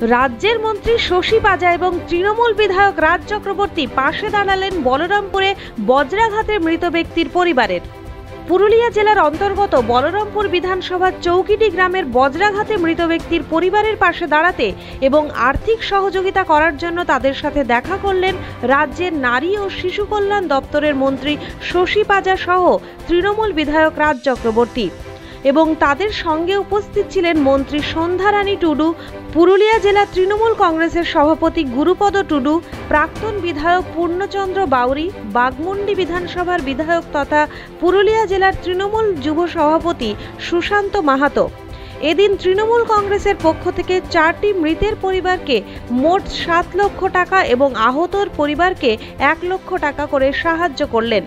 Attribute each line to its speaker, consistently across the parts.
Speaker 1: রাজ্যের মন্ত্রী শশী পাজা এবং তৃণমূল বিধায়ক রাজ চক্রবর্তী পাশে দাঁড়ালেন বলরামপুরে বজ্রাঘাতে মৃত ব্যক্তির পরিবারের। পুরুলিয়া জেলার অন্তর্গত বলরামপুর বিধানসভার চৌকিটি গ্রামের বজ্রাঘাতে মৃত ব্যক্তির পরিবারের পাশে দাঁড়াতে এবং আর্থিক সহযোগিতা করার জন্য তাদের সাথে দেখা করলেন রাজ্যের নারী ও শিশু কল্যাণ দপ্তরের মন্ত্রী শশী পাজা সহ তৃণমূল বিধায়ক রাজ চক্রবর্তী। এবং তাদের সঙ্গে উপস্থিত ছিলেন মন্ত্রী সন্ধ্যারানী টুডু, পুরুলিয়া জেলা তৃণমূল কংগ্রেসের সভাপতি গুরুপদ টুডু, প্রাক্তন বিধায়ক পূর্ণচন্দ্র বাউরি, বাগমুন্ডি বিধানসভার বিধায়ক তথা পুরুলিয়া জেলার তৃণমূল যুব সভাপতি সুশান্ত মাহাতো। এদিন তৃণমূল কংগ্রেসের পক্ষ থেকে চারটি মৃতের পরিবারকে মোট সাত লক্ষ টাকা এবং আহতর পরিবারকে এক লক্ষ টাকা করে সাহায্য করলেন।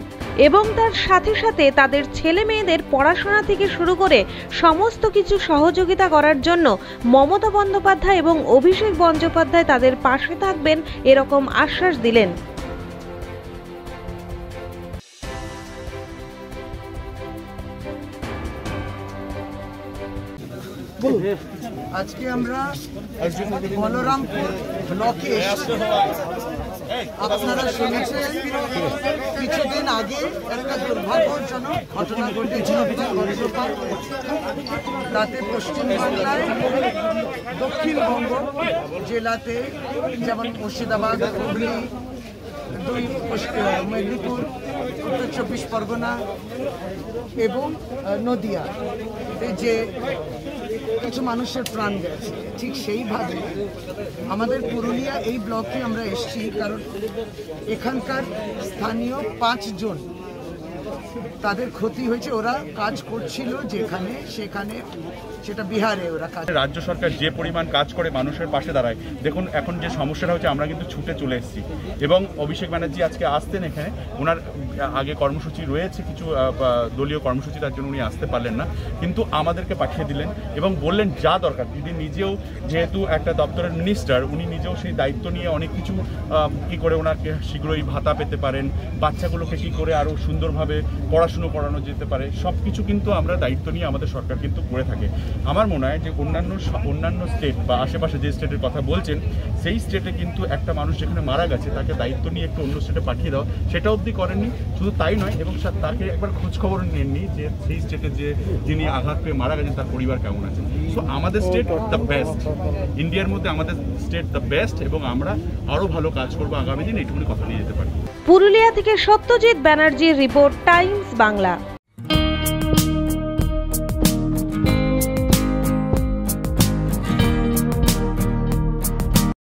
Speaker 1: এবং তার সাথে সাথে তাদের ছেলে মেয়েদের পড়াশোনা থেকে শুরু করে সমস্ত কিছু সহযোগিতা করার জন্য মমতা বন্দ্যোপাধ্যায় এবং অভিষেক বন্দ্যোপাধ্যায় তাদের পাশে থাকবেন এরকম আশ্বাস দিলেন।
Speaker 2: আজকে আমরা বলরামপুর ব্লকে আপনারা শুনেছেন, কিছুদিন আগে একটা দুর্ভাগ্যজনক ঘটনা ঘটেছিল তাতে পশ্চিমবাংলায় দক্ষিণবঙ্গ জেলাতে যেমন মুর্শিদাবাদ, হুগলি, দুই মেদিনীপুর, উত্তর চব্বিশ পরগনা এবং নদিয়া। যে কিছু মানুষের প্রাণ গেছে। ঠিক সেইভাবে আমাদের পুরুলিয়া এই ব্লকে আমরা এসেছি কারণ এখানকার স্থানীয় পাঁচজন তাদের ক্ষতি হয়েছে, ওরা কাজ করছিল যেখানে, সেখানে, সেটা বিহারে ওরা কাজ
Speaker 3: রাজ্য সরকার যে পরিমাণ কাজ করে মানুষের পাশে দাঁড়ায়, দেখুন এখন যে সমস্যাটা হচ্ছে, আমরা কিন্তু ছুটে চলে এসেছি। এবং অভিষেক ব্যানার্জি আজকে আসতেন এখানে ওনার আগে কর্মসূচি রয়েছে, কিছু দলীয় কর্মসূচি, তার জন্য উনি আসতে পারলেন না। কিন্তু আমাদেরকে পাঠিয়ে দিলেন এবং বললেন যা দরকার। দিদি নিজেও যেহেতু একটা দপ্তরের মিনিস্টার উনি নিজেও সেই দায়িত্ব নিয়ে অনেক কিছু কি করে ওনাকে শীঘ্রই ভাতা পেতে পারেন, বাচ্চাগুলোকে কি করে আরও সুন্দরভাবে পড়াশুনো করানো যেতে পারে সব কিছু কিন্তু আমরা দায়িত্ব নিয়ে আমাদের সরকার কিন্তু করে থাকে। আমার মনে হয় যে অন্যান্য অন্যান্য স্টেট বা আশেপাশে যে স্টেটের কথা বলছেন, সেই স্টেটে কিন্তু একটা মানুষ যেখানে মারা গেছে, তাকে দায়িত্ব নিয়ে একটু অন্য স্টেটে পাঠিয়ে দেওয়া সেটা অবধি করেননি, শুধু তাই নয়, এবং তাকে একবার খোঁজখবর নেননি যে সেই স্টেটে যে যিনি আঘাত পেয়ে মারা গেছেন, তার পরিবার কেমন আছে। সো আমাদের স্টেট দ্য বেস্ট ইন্ডিয়ার মধ্যে আমাদের স্টেট দ্য বেস্ট এবং আমরা আরও ভালো কাজ করব আগামী দিন, এইটুকুনি কথা নিয়ে যেতে পারি।
Speaker 1: পুরুলিয়া থেকে সত্যজিৎ ব্যানার্জির রিপোর্ট টাইমস বাংলা।